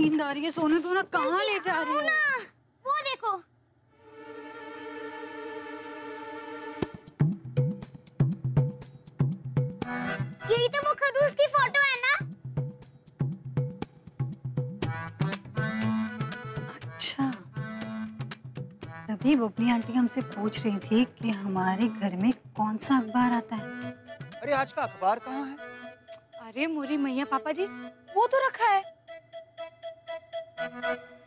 नींद आ रही है सोने दो ना कहाँ ले जा रही हो? वो देखो। यही तो वो खरगोश की फ़ोटो है ना। अच्छा। तभी बबली आंटी हमसे पूछ रही थी कि हमारे घर में कौन सा अखबार आता है। अरे आज का अखबार कहाँ है? अरे मोरी मैया पापा जी वो तो रखा है। Thank you.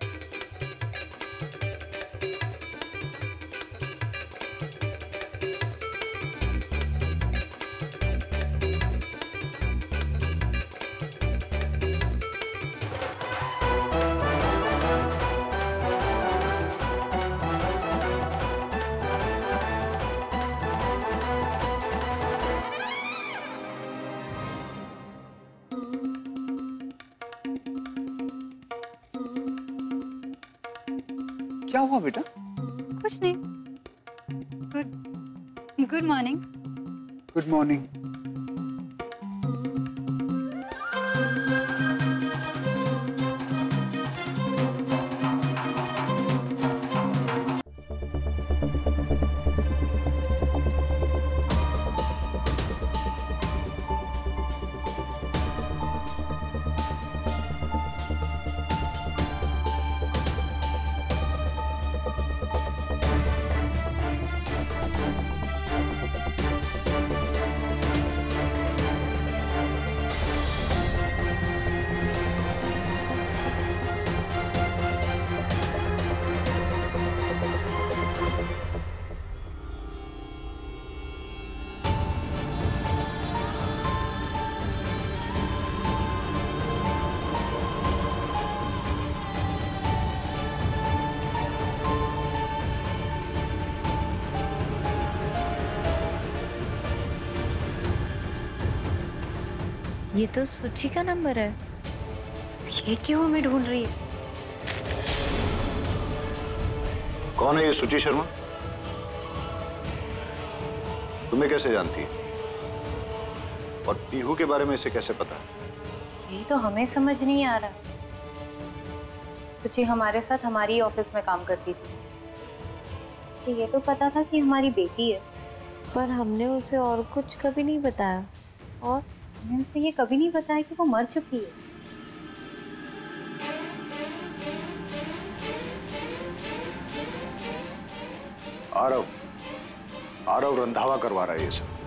क्या हुआ बेटा? कुछ नहीं। Good good morning good morning ये तो सुची का नंबर है। ये क्यों हमें ढूंढ रही है? कौन है ये सुची शर्मा? तुम्हें कैसे जानती है? और पीहू के बारे में इसे कैसे पता है? यही तो हमें समझ नहीं आ रहा। सुची हमारे साथ हमारी ऑफ़िस में काम करती थी। तो ये तो पता था कि हमारी बेटी है। पर हमने उसे और कुछ कभी नहीं बताया। और हमने उसे ये कभी नहीं बताया कि वो मर चुकी है। आरव आरव रंधावा करवा रहा है ये सब।